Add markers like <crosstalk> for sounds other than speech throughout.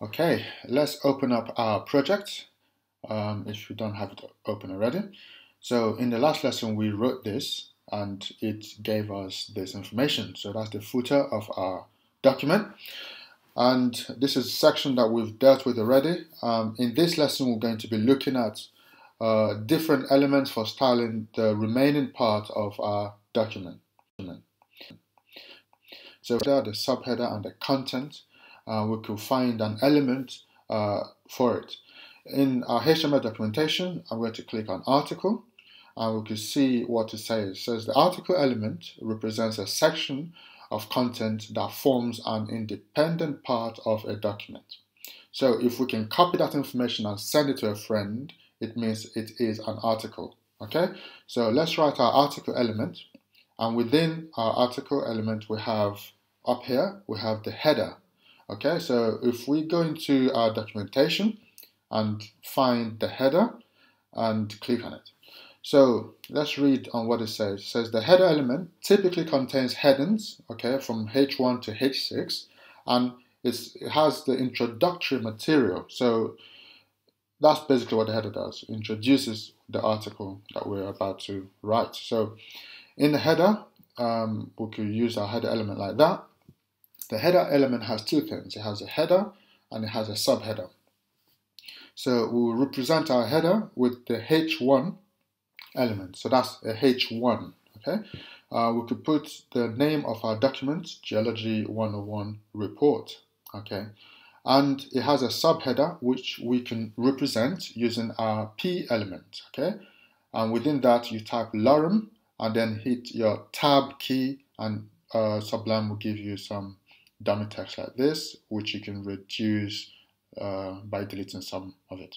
Okay, let's open up our project um, if you don't have it open already. So in the last lesson we wrote this and it gave us this information. So that's the footer of our document. And this is a section that we've dealt with already. Um, in this lesson we're going to be looking at uh, different elements for styling the remaining part of our document. So there are the subheader and the content we could find an element uh, for it. In our HTML documentation, I'm going to click on article and we can see what it says. It says the article element represents a section of content that forms an independent part of a document. So if we can copy that information and send it to a friend, it means it is an article. Okay, so let's write our article element and within our article element we have up here we have the header Okay, so if we go into our documentation and find the header and click on it. So let's read on what it says. It says the header element typically contains headings, okay, from H1 to H6, and it has the introductory material. So that's basically what the header does, introduces the article that we're about to write. So in the header, um, we could use our header element like that. The header element has two things. It has a header and it has a subheader. So we will represent our header with the H1 element. So that's a H1, okay? Uh, we could put the name of our document, Geology 101 report, okay? And it has a subheader which we can represent using our P element, okay? And within that, you type lorem and then hit your tab key and uh, Sublime will give you some dummy text like this, which you can reduce uh, by deleting some of it.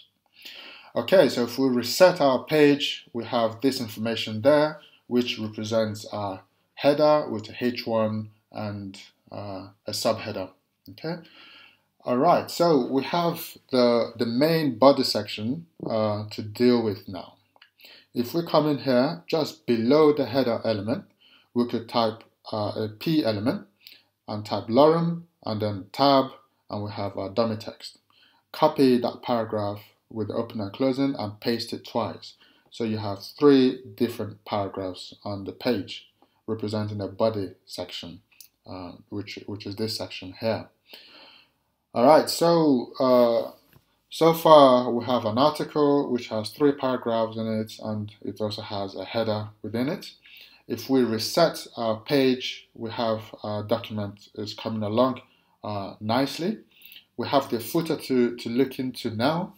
Okay, so if we reset our page, we have this information there, which represents our header with a H1 and uh, a subheader. Okay. All right, so we have the, the main body section uh, to deal with now. If we come in here, just below the header element, we could type uh, a P element and type lorem and then tab and we have our dummy text. Copy that paragraph with the open and closing and paste it twice. So you have three different paragraphs on the page representing the body section, uh, which, which is this section here. All right, so uh, so far we have an article which has three paragraphs in it and it also has a header within it. If we reset our page, we have our document is coming along uh, nicely. We have the footer to, to look into now.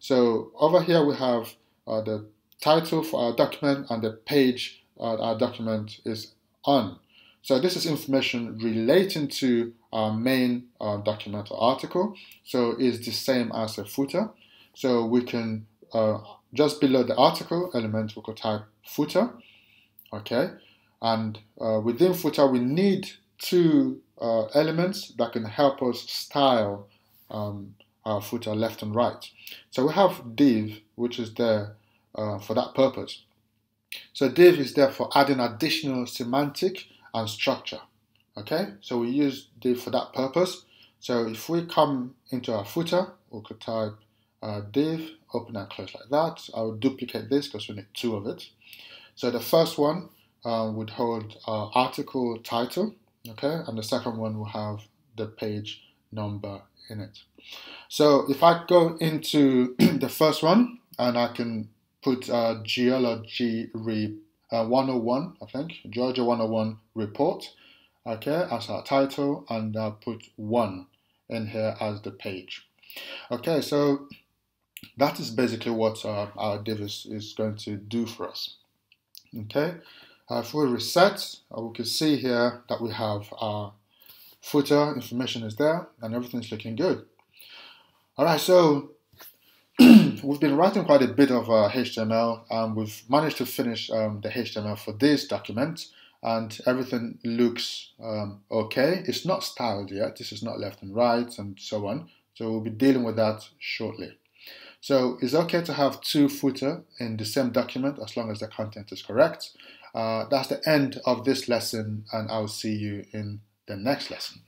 So over here we have uh, the title for our document and the page uh, our document is on. So this is information relating to our main uh, document or article. So it's the same as a footer. So we can, uh, just below the article element, we could type footer okay? And uh, within footer we need two uh, elements that can help us style um, our footer left and right. So we have div which is there uh, for that purpose. So div is there for adding additional semantic and structure. Okay? So we use div for that purpose. So if we come into our footer we could type uh, div open and close like that. I'll duplicate this because we need two of it so the first one uh, would hold uh, article title, okay, and the second one will have the page number in it. So if I go into <clears throat> the first one and I can put uh, geology re, uh, 101, I think, Georgia 101 report, okay, as our title, and I'll put one in here as the page. Okay, so that is basically what uh, our div is, is going to do for us. Okay, uh, if we reset, uh, we can see here that we have our footer information is there and everything's looking good. All right, so <clears throat> we've been writing quite a bit of uh, HTML and we've managed to finish um, the HTML for this document and everything looks um, okay. It's not styled yet. This is not left and right and so on. So we'll be dealing with that shortly. So it's okay to have two footer in the same document as long as the content is correct. Uh, that's the end of this lesson and I'll see you in the next lesson.